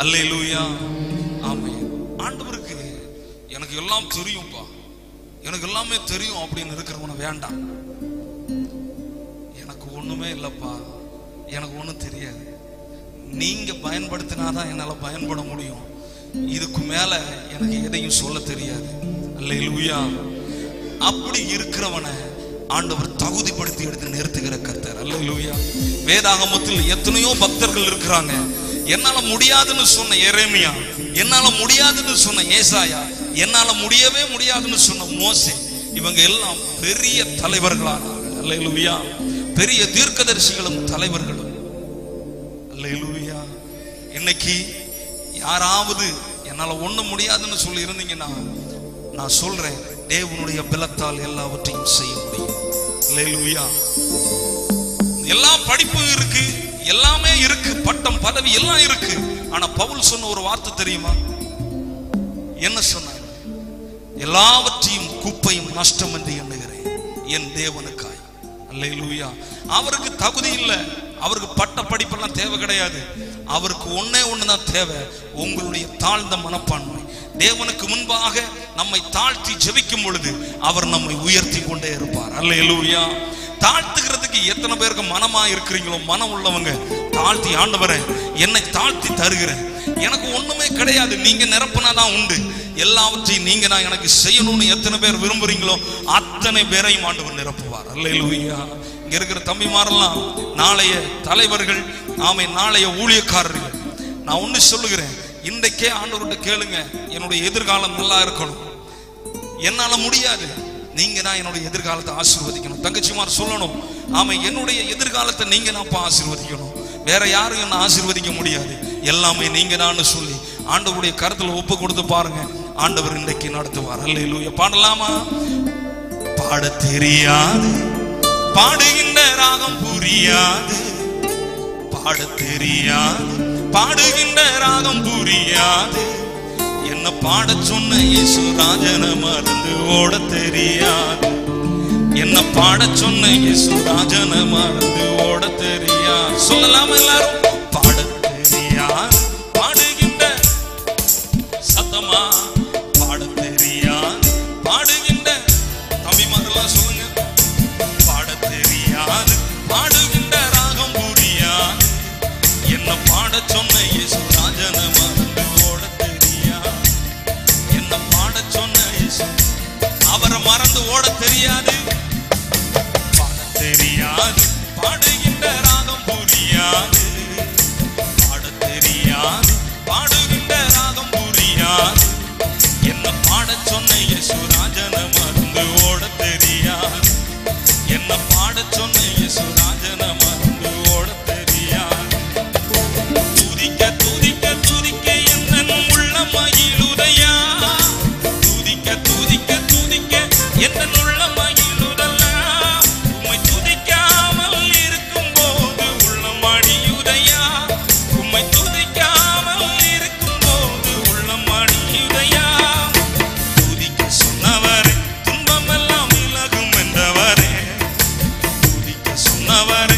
அல்லேலூயா. ஆமே ஆண்டவருக்கு எனக்கு எல்லாம் தெரியும்ப்பா எனக்கு எல்லாமே தெரியும் அப்படின்னு இருக்கிறவன வேண்டாம். எனக்கு ஒண்ணுமே இல்லப்பா. எனக்கு ஒண்ணும் தெரியாது. நீங்க பயன்படுத்தினாதான் என்னால பயன்பட முடியும். இதுக்கு மேல எனக்கு எதையும் சொல்ல தெரியாது. அல்லேலூயா. அப்படி இருக்கிறவனை ஆண்டவர் தகுதிப்படுத்தி எடுத்து நிறுத்துகிற கர்த்தர். அல்ல லூயா வேதாகமத்தில் எத்தனையோ பக்தர்கள் இருக்கிறாங்க. என்னால முடியாதுன்னு சொன்ன எரேமியா என்னால முடியாதுன்னு சொன்ன ஏசாயா என்னால முடியவே முடியாதுன்னு சொன்ன மோசே இவங்க எல்லாம் பெரிய தலைவர்களானார்கள் அல்லேலூயா பெரிய தீர்க்கதரிசிகளும் தலைவர்களும். அல்லேலூயா இன்னைக்கு யாராவது என்னால ஒண்ணு முடியாதுன்னு சொல்லி இருந்தீங்கன்னா நான் சொல்றேன் தேவனுடைய பலத்தால் எல்லாவற்றையும் செய்ய முடியும். எல்லா படிப்பும் இருக்கு. எல்லாமே இருக்கு பட்டம் பதவி எல்லாம் இருக்கு. ஆனா பவுல் சொன்ன ஒரு வார்த்தை தெரியுமா? என்ன சொன்னார்? எல்லாவற்றையும் குப்பையும் நஷ்டம் என்று எண்ணுகிறேன். என் தேவனுக்காய். அல்லேலூயா. அவருக்கு தகுதி இல்லை. அவருக்கு பட்ட படிப்பெல்லாம் தேவை கிடையாது. அவருக்கு ஒன்றே ஒன்று தான் தேவை. உங்களுடைய தாழ்ந்த மனப்பான்மை. தேவனுக்கு முன்பாக நம்மை தாழ்த்தி ஜெபிக்கும் பொழுது அவர் நம்மை உயர்த்தி கொண்டே இருப்பார். அல்லேலூயா. தாழ்த்துகிறதுக்கு எத்தனை பேருக்கு மனமா இருக்கிறீங்களோ மனம் உள்ளவங்க தாழ்த்தி ஆண்டவரே என்னை தாழ்த்தி தருகிறேன் எனக்கு ஒண்ணுமே கிடையாது நீங்க நிரப்புனாதான் உண்டு. எல்லாவற்றையும் நீங்க நான் எனக்கு செய்யணும்னு எத்தனை பேர் விரும்புறீங்களோ அத்தனை பேரையும் ஆண்டவர் நிரப்புவார். அல்லேலூயா. இங்க இருக்கிற தம்பிமாரெல்லாம் நாளைய தலைவர்கள் ஆமை நாளைய ஊழியக்காரர்கள் நான் ஒண்ணு சொல்லுகிறேன் இன்றைக்கே ஆண்டவர்கிட்ட கேளுங்க என்னுடைய எதிர்காலம் நல்லா இருக்கணும். என்னால முடியாது. நீங்க தான் என்னுடைய எதிர்காலத்தை ஆசீர்வதிக்கணும். தங்கச்சிமார் சொல்லணும் ஆமா என்னுடைய எதிர்காலத்தை நீங்க தான் ஆசீர்வதிக்கணும். வேற யாரும் என்ன ஆசீர்வதிக்க முடியாது. எல்லாமே நீங்க தான் சொல்லி ஆண்டவருடைய கருத்துல ஒப்பு கொடுத்து பாருங்க. ஆண்டவர் இன்றைக்கு நடத்துவார். அல்லேலூயா. பாடலாமா? பாட தெரியாது. பாடுகின்ற ராகம் புரியாது. பாட தெரியாது. பாடுகின்ற ராகம் புரியாது. என்ன பாட சொன்ன இயேசு ராஜன மறந்து ஓட தெரியாது. என்ன பாட சொன்ன இயேசு ராஜன மறந்து ஓட தெரியாது. சொல்லலாமா எல்லாரும்? ஓட தெரியாது சொன்னவரே